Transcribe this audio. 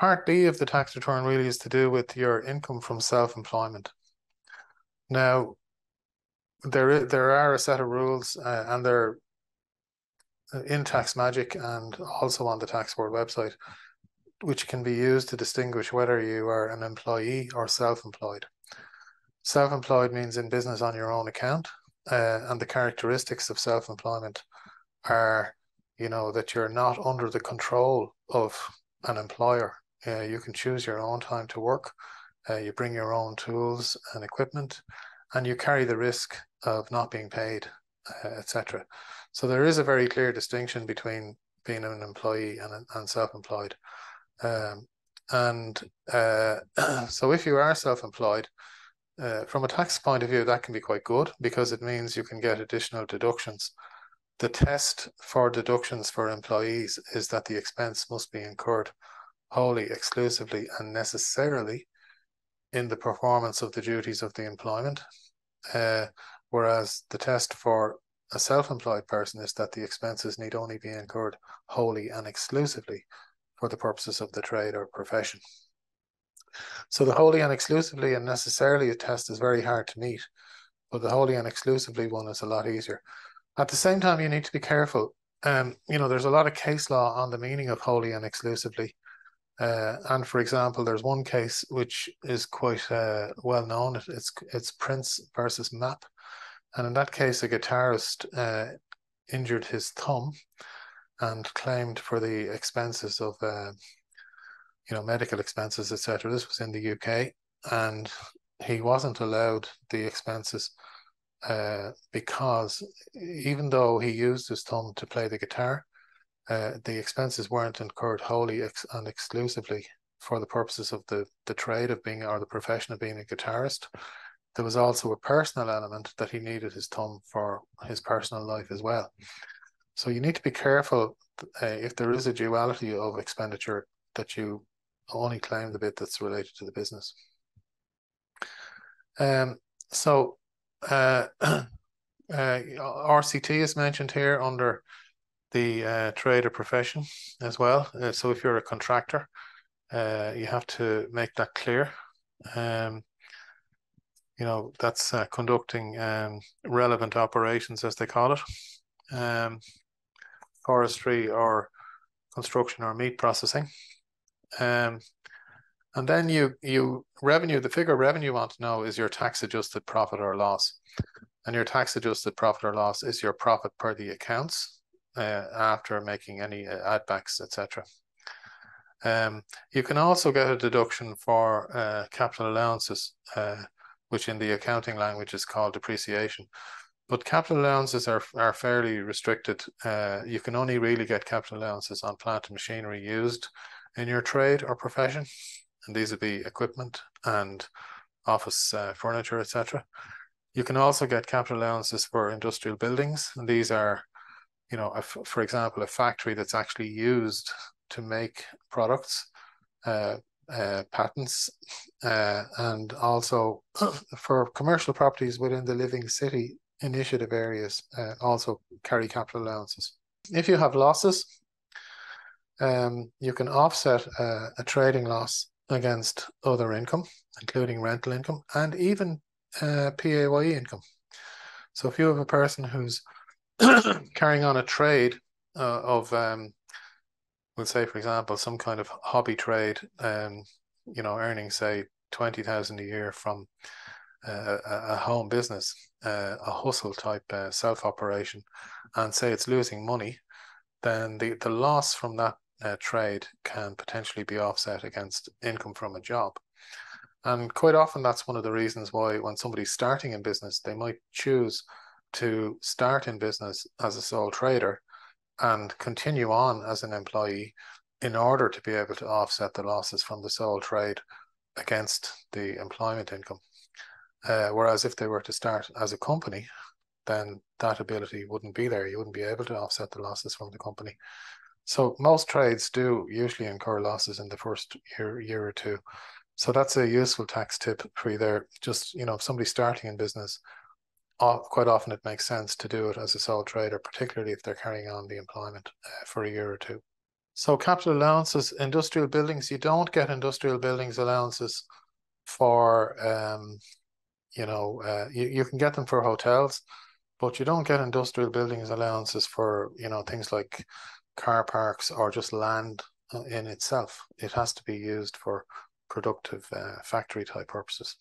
Part B of the tax return really is to do with your income from self-employment. Now, there there are a set of rules, uh, and they're uh, in TaxMagic and also on the Tax Board website, which can be used to distinguish whether you are an employee or self-employed. Self-employed means in business on your own account, uh, and the characteristics of self-employment are, you know, that you're not under the control of an employer. Uh, you can choose your own time to work. Uh, you bring your own tools and equipment, and you carry the risk of not being paid, uh, etc. So there is a very clear distinction between being an employee and, and self-employed. Um, and uh, so if you are self-employed, uh, from a tax point of view, that can be quite good because it means you can get additional deductions. The test for deductions for employees is that the expense must be incurred wholly, exclusively, and necessarily in the performance of the duties of the employment. Uh, whereas the test for a self-employed person is that the expenses need only be incurred wholly and exclusively for the purposes of the trade or profession. So the wholly and exclusively and necessarily a test is very hard to meet, but the wholly and exclusively one is a lot easier. At the same time, you need to be careful. Um, you know, there's a lot of case law on the meaning of wholly and exclusively. Uh, and for example, there's one case which is quite uh, well known. It's it's Prince versus Mapp, and in that case, a guitarist uh, injured his thumb and claimed for the expenses of uh, you know, medical expenses, etc. This was in the UK, and he wasn't allowed the expenses uh, because even though he used his thumb to play the guitar, uh, the expenses weren't incurred wholly ex- and exclusively for the purposes of the the trade of being or the profession of being a guitarist. There was also a personal element that he needed his thumb for his personal life as well. So you need to be careful uh, if there is a duality of expenditure that you only claim the bit that's related to the business. Um, so uh, uh, RCT is mentioned here under the uh, trade or profession as well. Uh, so if you're a contractor, uh, you have to make that clear. Um, you know, that's uh, conducting um, relevant operations, as they call it, um, forestry or construction or meat processing. Um, and then you you revenue the figure revenue you want to know is your tax adjusted profit or loss, and your tax adjusted profit or loss is your profit per the accounts after making any uh, add backs etc. Um, you can also get a deduction for uh, capital allowances, uh, which in the accounting language is called depreciation. But capital allowances are, are fairly restricted. Uh, you can only really get capital allowances on plant and machinery used in your trade or profession, and these would be equipment and office uh, furniture, etc. You can also get capital allowances for industrial buildings, and these are, you know, a, for example, a factory that's actually used to make products, uh, uh, patents, uh, and also for commercial properties within the Living City initiative areas, uh, also carry capital allowances. If you have losses, um, you can offset a, a, trading loss against other income, including rental income and even uh, PAYE income. So if you have a person who's carrying on a trade uh, of, um, we'll say, for example, some kind of hobby trade, um, you know, earning say twenty thousand a year from uh, a, a, home business, uh, a hustle type uh, self operation, and say it's losing money, then the, the loss from that uh, trade can potentially be offset against income from a job. And quite often, that's one of the reasons why, when somebody's starting in business, they might choose to start in business as a sole trader and continue on as an employee in order to be able to offset the losses from the sole trade against the employment income. Uh, whereas if they were to start as a company, then that ability wouldn't be there. You wouldn't be able to offset the losses from the company. So most trades do usually incur losses in the first year year or two. So that's a useful tax tip for you there. Just you know, if somebody's starting in business, quite often it makes sense to do it as a sole trader, particularly if they're carrying on the employment uh, for a year or two. So capital allowances, industrial buildings, you don't get industrial buildings allowances for um, you know, uh, you, you can get them for hotels, but you don't get industrial buildings allowances for, you know, things like car parks or just land uh, in itself. It has to be used for productive uh, factory type purposes.